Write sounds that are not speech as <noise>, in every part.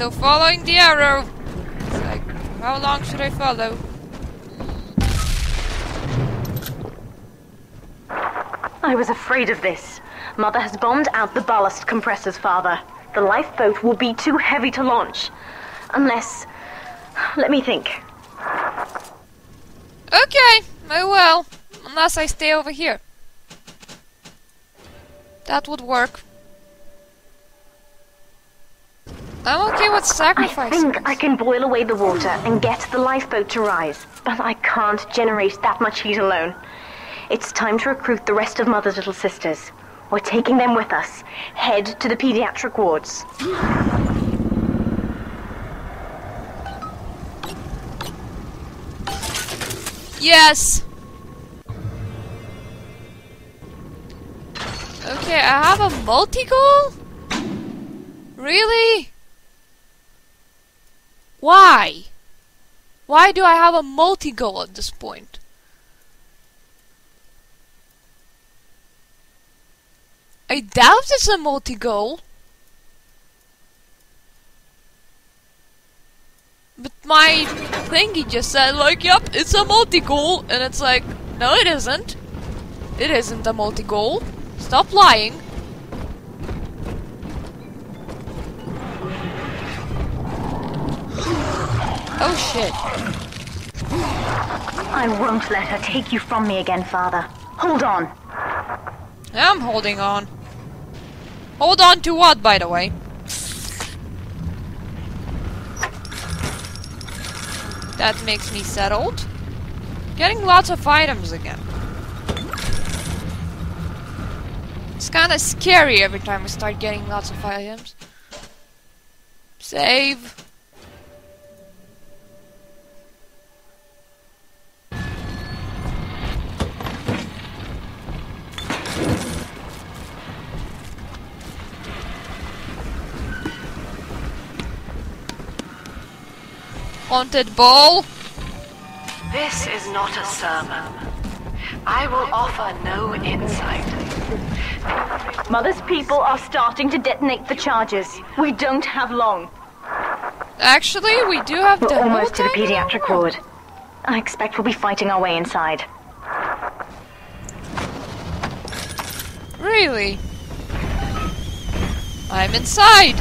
still following the arrow. It's like, how long should I follow? I was afraid of this. Mother has bombed out the ballast compressors, Father. The lifeboat will be too heavy to launch. Unless. Let me think. Okay, oh I will. Unless I stay over here. That would work. I'm okay with sacrifice. I think I can boil away the water and get the lifeboat to rise, but I can't generate that much heat alone. It's time to recruit the rest of Mother's little sisters. We're taking them with us. Head to the pediatric wards. Yes! Okay, I have a multi-goal? Really? Why? Why do I have a multi-goal at this point? I doubt it's a multi-goal. But my thingy just said like, yep, it's a multi-goal, and it's like, no it isn't. It isn't a multi-goal. Stop lying. Oh shit. I won't let her take you from me again, Father. Hold on. I'm holding on. Hold on to what, by the way? That makes me settled. Getting lots of items again. It's kinda scary every time I start getting lots of items. Save. Haunted ball. This is not a sermon. I will offer no insight. Mother's people are starting to detonate the charges. We don't have long. Actually, we do have We're the whole almost to the time in the pediatric world. ward. I expect we'll be fighting our way inside. Really? I'm inside.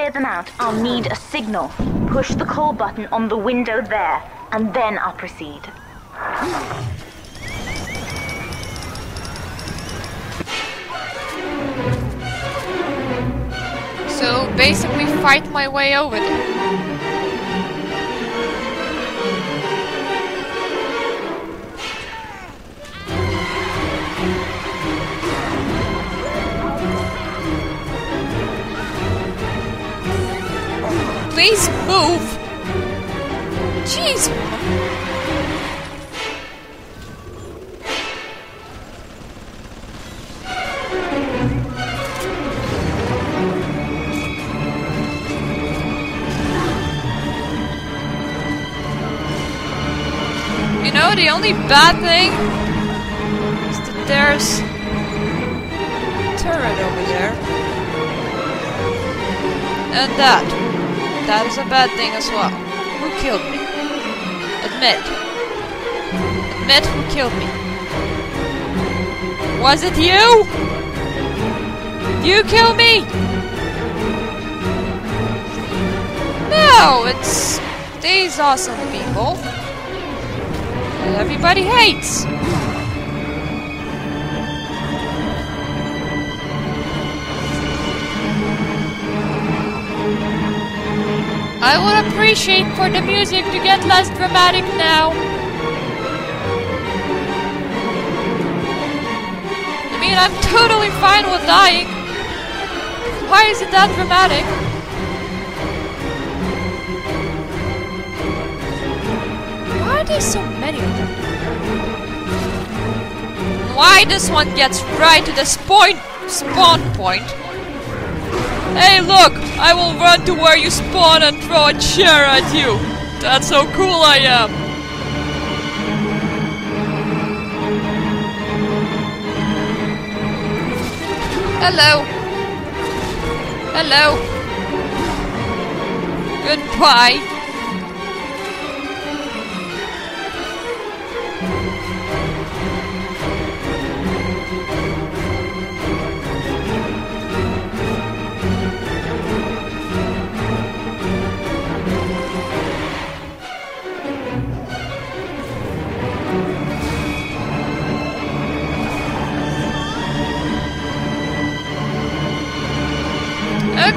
When them out, I'll need a signal. Push the call button on the window there, and then I'll proceed. So basically, fight my way over there. Please move. Jeez. You know, the only bad thing is that there's a turret over there. And that. That is a bad thing as well. Who killed me? Admit. Admit who killed me. Was it you? You kill me? No, it's these awesome people that everybody hates. I would appreciate for the music to get less dramatic now. I mean, I'm totally fine with dying. Why is it that dramatic? Why are there so many of them? Why this one gets right to this point spawn point. Hey, look! I will run to where you spawn and throw a chair at you. That's how cool I am. Hello. Hello. Goodbye.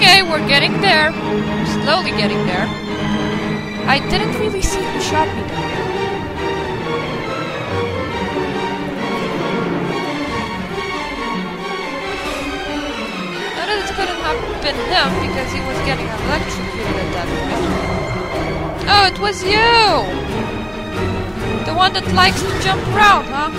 Okay, we're getting there. Slowly getting there. I didn't really see who shot me though. No, that couldn't have been him because he was getting electrocuted at that point. Oh, it was you! The one that likes to jump around, huh?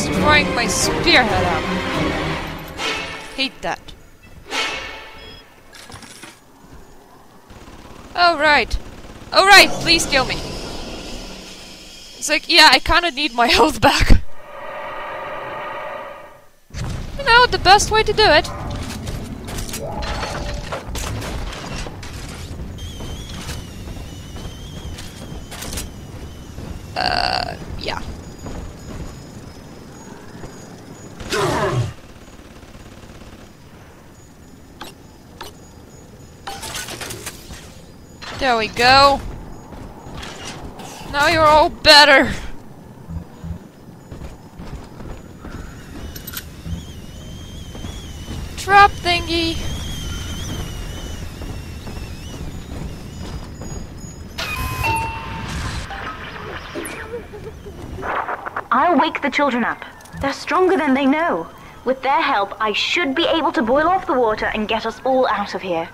You're destroying my spearhead up. Hate that. Oh, right. Oh, right, please kill me. It's like, yeah, I kinda need my <laughs> health back. You know, the best way to do it. Uh, yeah. There we go. Now you're all better. Trap thingy. I'll wake the children up. They're stronger than they know. With their help, I should be able to boil off the water and get us all out of here.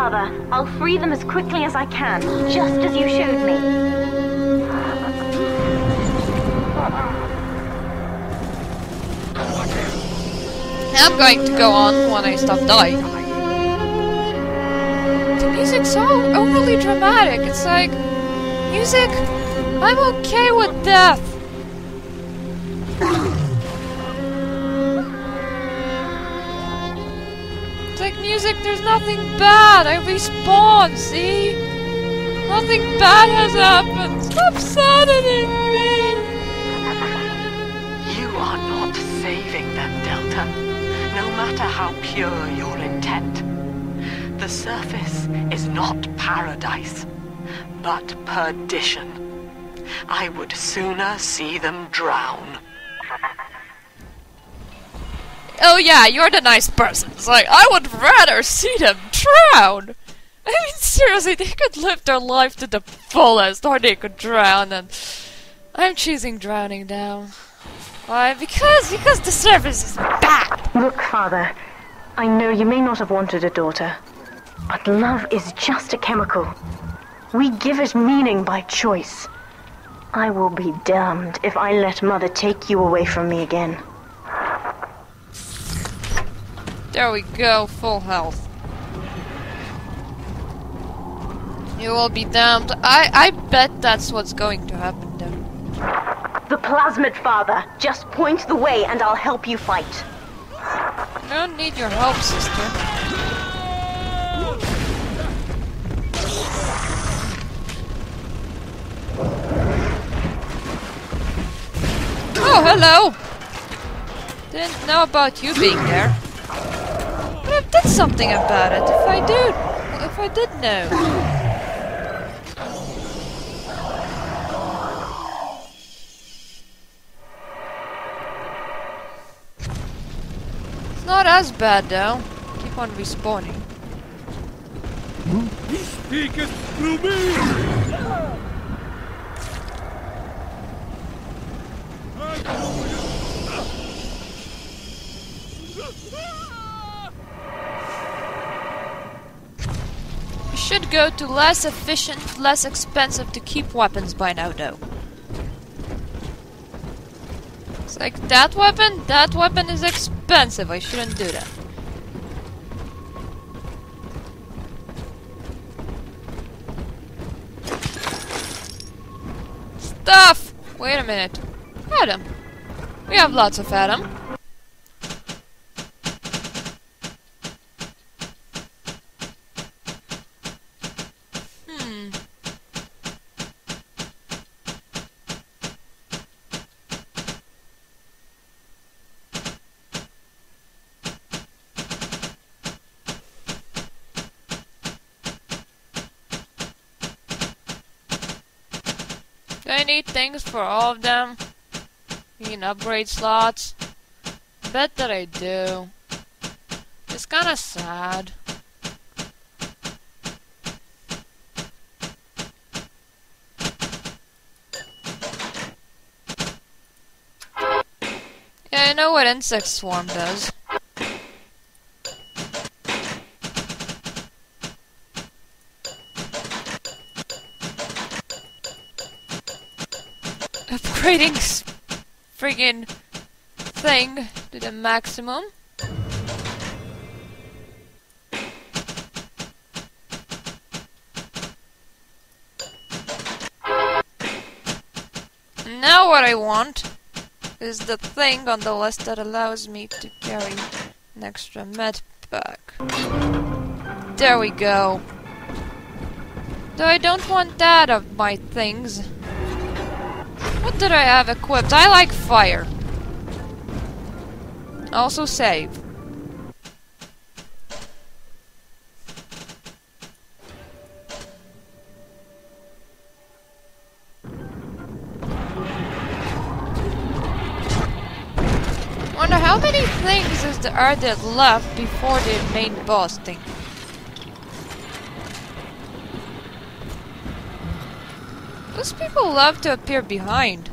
Father. I'll free them as quickly as I can, just as you showed me. I'm going to go on when I stop dying. The music's so overly dramatic. It's like, music, I'm okay with death. Like music, there's nothing bad. I respawn, see? Nothing bad has happened. Stop saddening me. You are not saving them, Delta. No matter how pure your intent. The surface is not paradise, but perdition. I would sooner see them drown. Oh yeah, you're the nice person. It's like, I would rather see them drown! I mean, seriously, they could live their life to the fullest, or they could drown, and I'm choosing drowning now. Why? Because, because the service is bad! Look, Father, I know you may not have wanted a daughter, but love is just a chemical. We give it meaning by choice. I will be damned if I let Mother take you away from me again. There we go, full health. You will be damned. I, I bet that's what's going to happen then. The plasmid, Father. Just point the way and I'll help you fight. I don't need your help, sister. Oh, hello! Didn't know about you being there. Did something about it, if I do. If I did know. It's not as bad though. Keep on respawning. He speaketh through me! Should go to less efficient, less expensive to keep weapons by now, though. It's like that weapon, that weapon is expensive. I shouldn't do that. Stuff! Wait a minute. Adam. We have lots of Adam. Do I need things for all of them? Need upgrade slots? Bet that I do. It's kinda sad. Yeah, I know what Insect Swarm does. Upgrading friggin' thing to the maximum. Now what I want is the thing on the list that allows me to carry an extra med pack. There we go. Though I don't want that of my things. What did I have equipped? I like fire. Also save. Wonder how many things is there are there left before the main boss thing? Those people love to appear behind.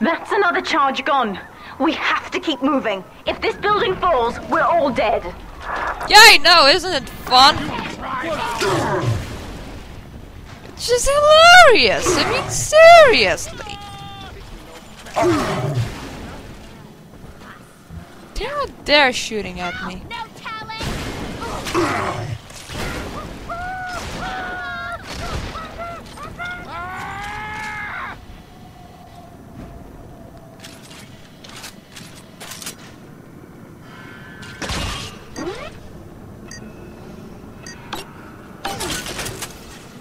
That's another charge gone. We have to keep moving. If this building falls, we're all dead. Yeah, I know, isn't it fun? It's just hilarious. I mean, seriously. They're out there shooting at me.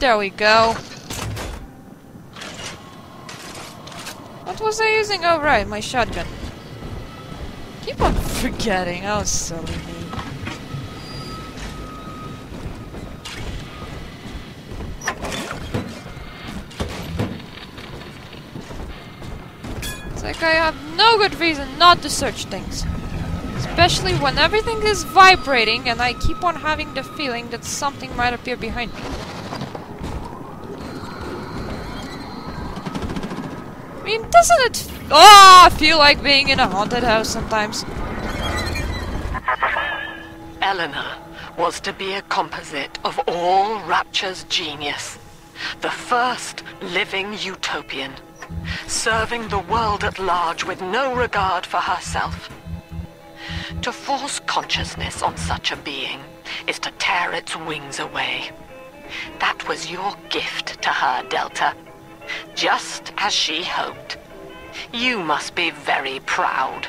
There we go. What was I using? Oh right, my shotgun. Keep on <laughs> forgetting. Oh, silly me. It's like I have no good reason not to search things. Especially when everything is vibrating and I keep on having the feeling that something might appear behind me. Mean, doesn't it ah feel like being in a haunted house sometimes? Eleanor was to be a composite of all Rapture's genius. The first living utopian. Serving the world at large with no regard for herself. To force consciousness on such a being is to tear its wings away. That was your gift to her, Delta. Just as she hoped. You must be very proud.